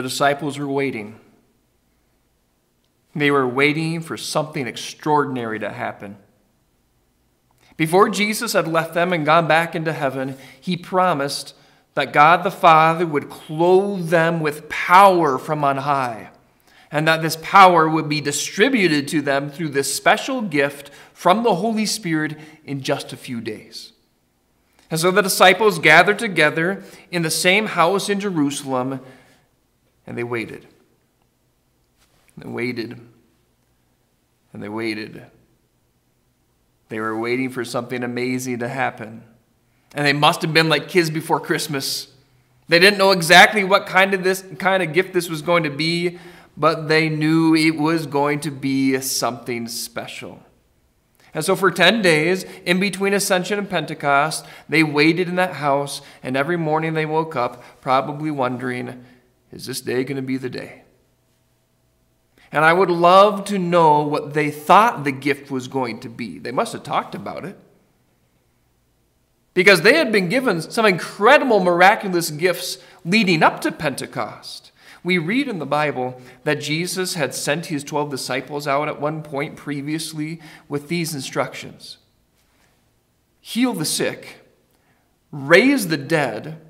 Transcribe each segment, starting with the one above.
the disciples were waiting. They were waiting for something extraordinary to happen. Before Jesus had left them and gone back into heaven, he promised that God the Father would clothe them with power from on high, and that this power would be distributed to them through this special gift from the Holy Spirit in just a few days. And so the disciples gathered together in the same house in Jerusalem, and they waited. And they waited. And they waited. They were waiting for something amazing to happen. And they must have been like kids before Christmas. They didn't know exactly what kind of this kind of gift this was going to be, but they knew it was going to be something special. And so for 10 days, in between Ascension and Pentecost, they waited in that house, and every morning they woke up, probably wondering, is this day going to be the day? And I would love to know what they thought the gift was going to be. They must have talked about it because they had been given some incredible miraculous gifts leading up to Pentecost. We read in the Bible that Jesus had sent his 12 disciples out at one point previously with these instructions Heal the sick, raise the dead,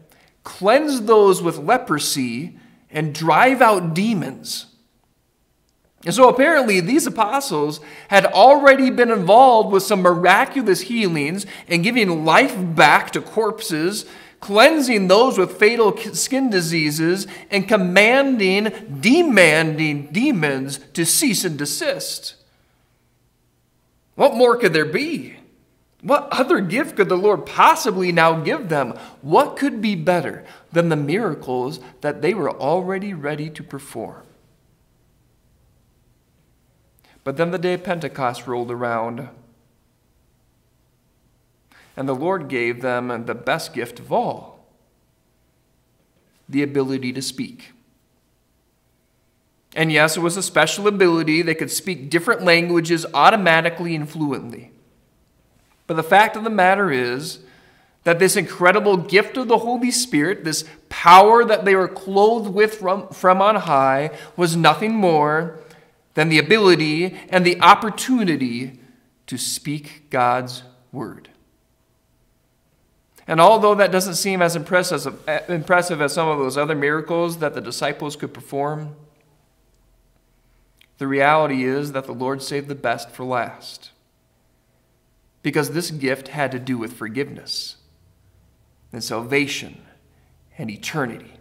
cleanse those with leprosy, and drive out demons. And so apparently, these apostles had already been involved with some miraculous healings and giving life back to corpses, cleansing those with fatal skin diseases, and commanding, demanding demons to cease and desist. What more could there be? What other gift could the Lord possibly now give them? What could be better than the miracles that they were already ready to perform? But then the day of Pentecost rolled around, and the Lord gave them the best gift of all the ability to speak. And yes, it was a special ability. They could speak different languages automatically and fluently. But the fact of the matter is that this incredible gift of the Holy Spirit, this power that they were clothed with from, from on high, was nothing more than the ability and the opportunity to speak God's word. And although that doesn't seem as impressive, impressive as some of those other miracles that the disciples could perform, the reality is that the Lord saved the best for last. Because this gift had to do with forgiveness and salvation and eternity.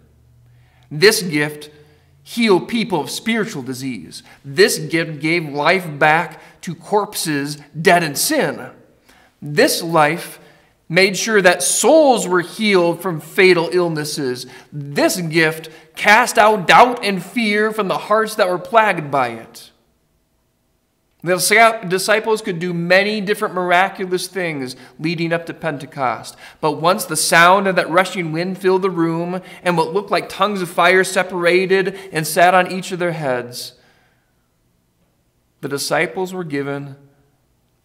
This gift healed people of spiritual disease. This gift gave life back to corpses dead in sin. This life made sure that souls were healed from fatal illnesses. This gift cast out doubt and fear from the hearts that were plagued by it. The disciples could do many different miraculous things leading up to Pentecost. But once the sound of that rushing wind filled the room and what looked like tongues of fire separated and sat on each of their heads, the disciples were given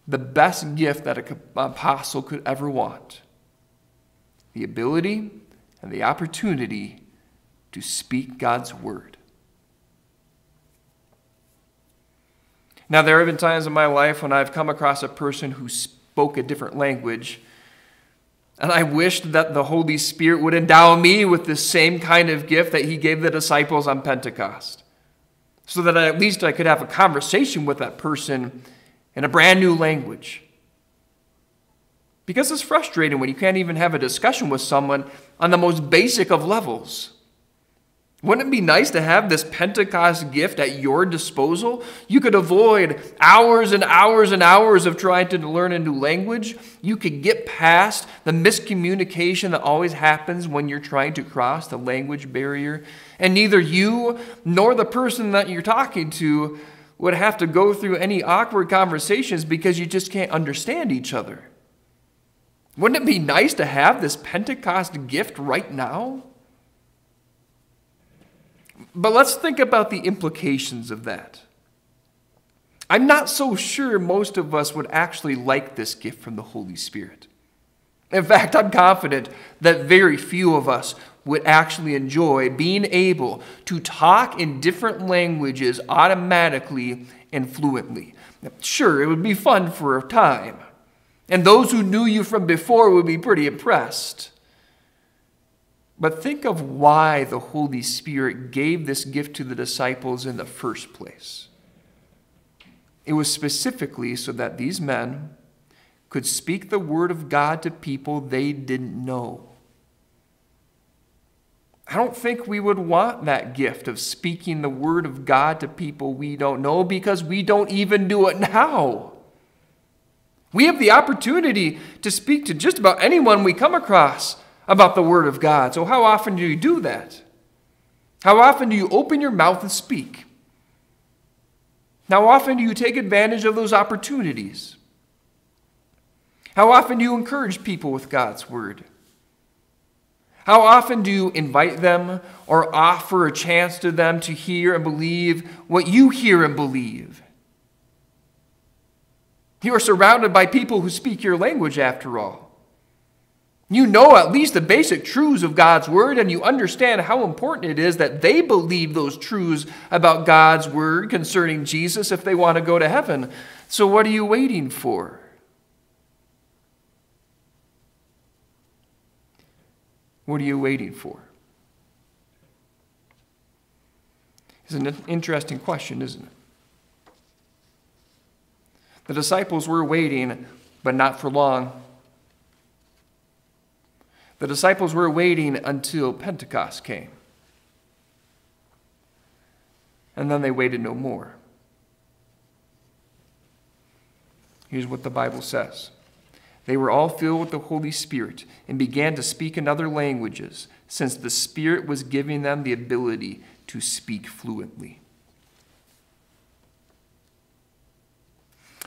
the best gift that an apostle could ever want the ability and the opportunity to speak God's word. Now, there have been times in my life when I've come across a person who spoke a different language, and I wished that the Holy Spirit would endow me with the same kind of gift that He gave the disciples on Pentecost, so that at least I could have a conversation with that person in a brand new language. Because it's frustrating when you can't even have a discussion with someone on the most basic of levels. Wouldn't it be nice to have this Pentecost gift at your disposal? You could avoid hours and hours and hours of trying to learn a new language. You could get past the miscommunication that always happens when you're trying to cross the language barrier. And neither you nor the person that you're talking to would have to go through any awkward conversations because you just can't understand each other. Wouldn't it be nice to have this Pentecost gift right now? But let's think about the implications of that. I'm not so sure most of us would actually like this gift from the Holy Spirit. In fact, I'm confident that very few of us would actually enjoy being able to talk in different languages automatically and fluently. Sure, it would be fun for a time, and those who knew you from before would be pretty impressed. But think of why the Holy Spirit gave this gift to the disciples in the first place. It was specifically so that these men could speak the word of God to people they didn't know. I don't think we would want that gift of speaking the word of God to people we don't know because we don't even do it now. We have the opportunity to speak to just about anyone we come across about the word of God. So, how often do you do that? How often do you open your mouth and speak? How often do you take advantage of those opportunities? How often do you encourage people with God's word? How often do you invite them or offer a chance to them to hear and believe what you hear and believe? You are surrounded by people who speak your language, after all. You know at least the basic truths of God's Word, and you understand how important it is that they believe those truths about God's Word concerning Jesus if they want to go to heaven. So, what are you waiting for? What are you waiting for? It's an interesting question, isn't it? The disciples were waiting, but not for long. The disciples were waiting until Pentecost came. And then they waited no more. Here's what the Bible says they were all filled with the Holy Spirit and began to speak in other languages, since the Spirit was giving them the ability to speak fluently.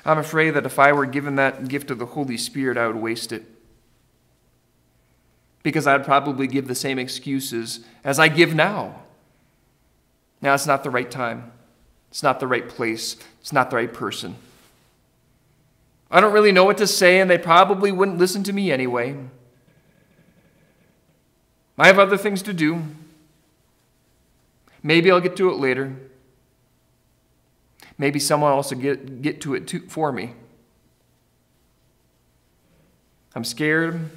I'm afraid that if I were given that gift of the Holy Spirit, I would waste it. Because I'd probably give the same excuses as I give now. Now, it's not the right time, it's not the right place, it's not the right person. I don't really know what to say, and they probably wouldn't listen to me anyway. I have other things to do. Maybe I'll get to it later. Maybe someone else will get, get to it too, for me. I'm scared.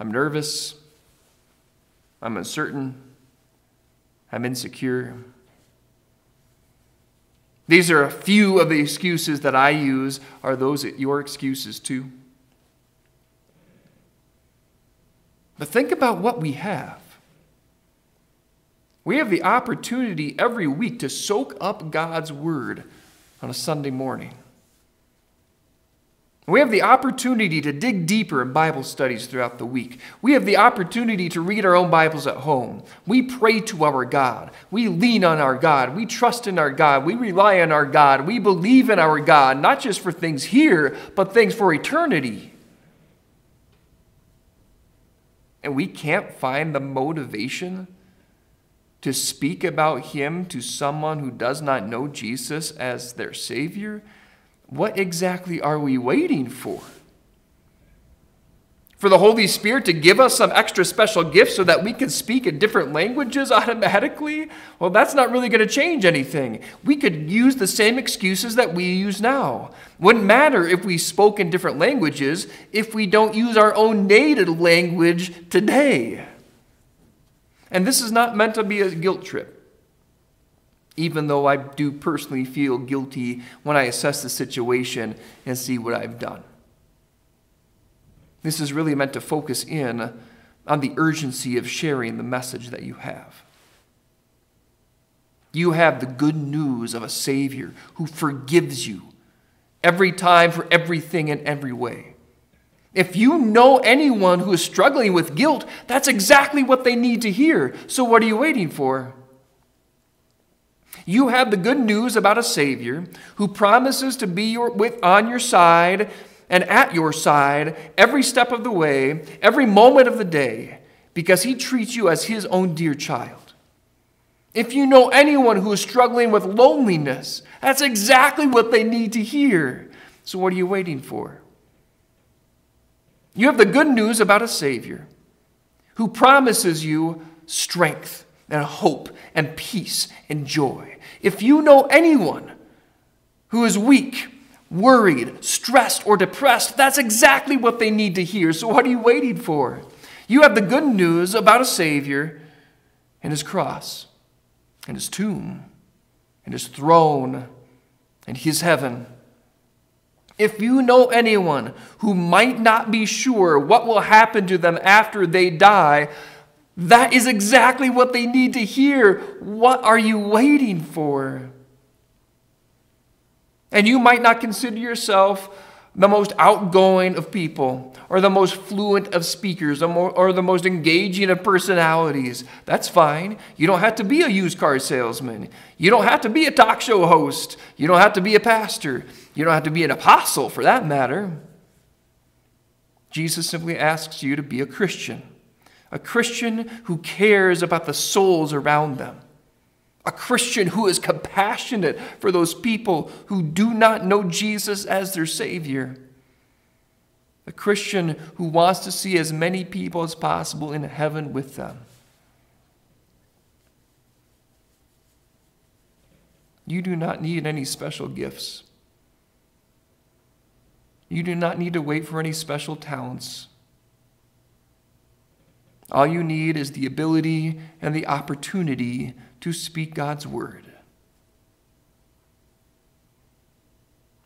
I'm nervous. I'm uncertain. I'm insecure. These are a few of the excuses that I use. Are those your excuses too? But think about what we have. We have the opportunity every week to soak up God's Word on a Sunday morning. We have the opportunity to dig deeper in Bible studies throughout the week. We have the opportunity to read our own Bibles at home. We pray to our God. We lean on our God. We trust in our God. We rely on our God. We believe in our God, not just for things here, but things for eternity. And we can't find the motivation to speak about Him to someone who does not know Jesus as their Savior what exactly are we waiting for? For the Holy Spirit to give us some extra special gifts so that we can speak in different languages automatically? Well, that's not really going to change anything. We could use the same excuses that we use now. Wouldn't matter if we spoke in different languages if we don't use our own native language today. And this is not meant to be a guilt trip even though I do personally feel guilty when I assess the situation and see what I've done. This is really meant to focus in on the urgency of sharing the message that you have. You have the good news of a Savior who forgives you every time for everything in every way. If you know anyone who is struggling with guilt, that's exactly what they need to hear. So, what are you waiting for? You have the good news about a Savior who promises to be your, with, on your side and at your side every step of the way, every moment of the day, because he treats you as his own dear child. If you know anyone who is struggling with loneliness, that's exactly what they need to hear. So, what are you waiting for? You have the good news about a Savior who promises you strength and hope and peace and joy. If you know anyone who is weak, worried, stressed, or depressed, that's exactly what they need to hear. So, what are you waiting for? You have the good news about a Savior and His cross, and His tomb, and His throne, and His heaven. If you know anyone who might not be sure what will happen to them after they die, that is exactly what they need to hear. What are you waiting for? And you might not consider yourself the most outgoing of people, or the most fluent of speakers, or the most engaging of personalities. That's fine. You don't have to be a used car salesman. You don't have to be a talk show host. You don't have to be a pastor. You don't have to be an apostle for that matter. Jesus simply asks you to be a Christian a Christian who cares about the souls around them, a Christian who is compassionate for those people who do not know Jesus as their Savior, a Christian who wants to see as many people as possible in heaven with them. You do not need any special gifts. You do not need to wait for any special talents. All you need is the ability and the opportunity to speak God's word.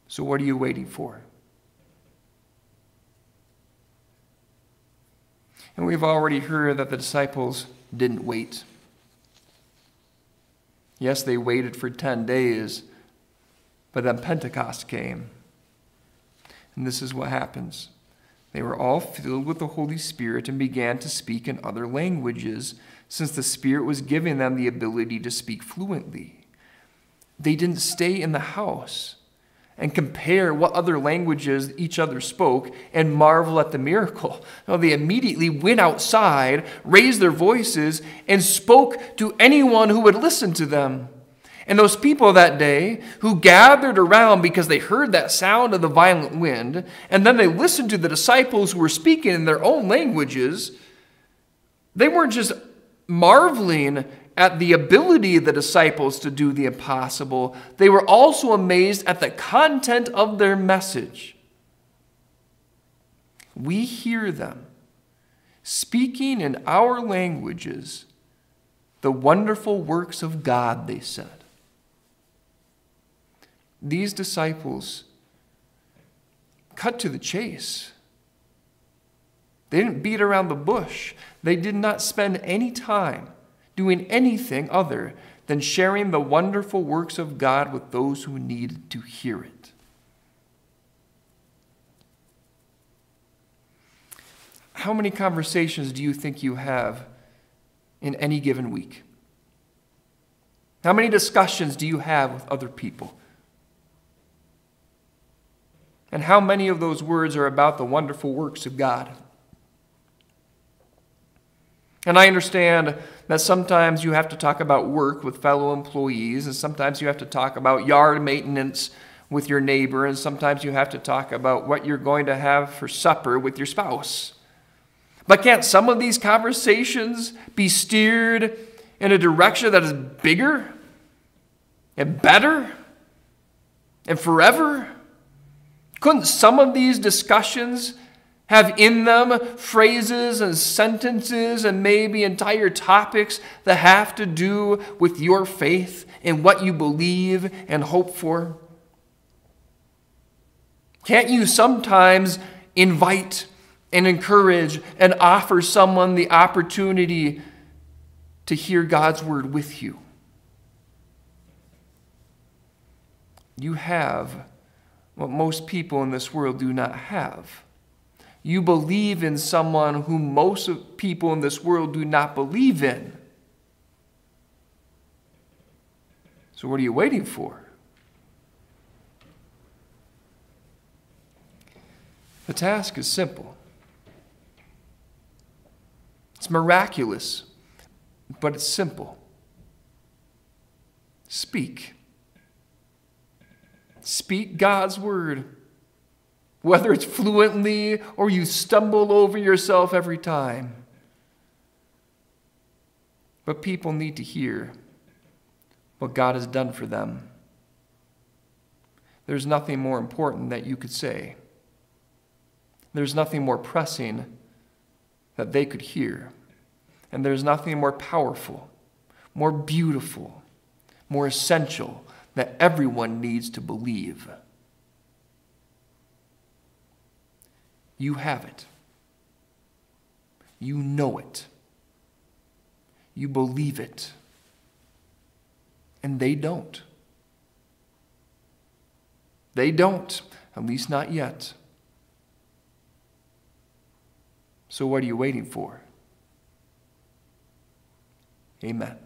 So, what are you waiting for? And we've already heard that the disciples didn't wait. Yes, they waited for 10 days, but then Pentecost came. And this is what happens. They were all filled with the Holy Spirit and began to speak in other languages, since the Spirit was giving them the ability to speak fluently. They didn't stay in the house and compare what other languages each other spoke and marvel at the miracle. No, they immediately went outside, raised their voices, and spoke to anyone who would listen to them. And those people that day who gathered around because they heard that sound of the violent wind, and then they listened to the disciples who were speaking in their own languages, they weren't just marveling at the ability of the disciples to do the impossible, they were also amazed at the content of their message. We hear them speaking in our languages the wonderful works of God, they said. These disciples cut to the chase. They didn't beat around the bush. They did not spend any time doing anything other than sharing the wonderful works of God with those who needed to hear it. How many conversations do you think you have in any given week? How many discussions do you have with other people? And how many of those words are about the wonderful works of God? And I understand that sometimes you have to talk about work with fellow employees, and sometimes you have to talk about yard maintenance with your neighbor, and sometimes you have to talk about what you're going to have for supper with your spouse. But can't some of these conversations be steered in a direction that is bigger and better and forever? Couldn't some of these discussions have in them phrases and sentences and maybe entire topics that have to do with your faith and what you believe and hope for? Can't you sometimes invite and encourage and offer someone the opportunity to hear God's word with you? You have what most people in this world do not have. You believe in someone whom most people in this world do not believe in. So, what are you waiting for? The task is simple. It's miraculous, but it's simple. Speak. Speak God's word. Whether it's fluently or you stumble over yourself every time, But people need to hear what God has done for them. There's nothing more important that you could say. There's nothing more pressing that they could hear. And there's nothing more powerful, more beautiful, more essential that everyone needs to believe. You have it. You know it. You believe it. And they don't. They don't, at least not yet. So, what are you waiting for? Amen.